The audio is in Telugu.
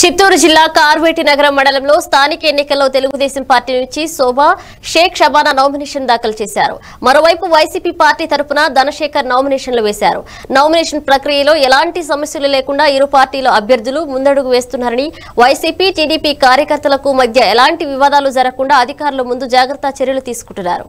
చిత్తూరు జిల్లా కార్వేటి నగరం మండలంలో స్థానిక ఎన్నికల్లో తెలుగుదేశం పార్టీ నుంచి శోభా షేక్ షబానా నామినేషన్ దాఖలు చేశారు. మరోవైపు వైసీపీ పార్టీ తరపున ధనశేఖర్ నామినేషన్లు వేశారు. నామినేషన్ ప్రక్రియలో ఎలాంటి సమస్యలు లేకుండా ఇరు పార్టీల అభ్యర్థులు ముందడుగు వేస్తున్నారని వైసీపీ టీడీపీ కార్యకర్తలకు మధ్య ఎలాంటి వివాదాలు జరగకుండా అధికారులు ముందు జాగ్రత్త చర్యలు తీసుకుంటున్నారు.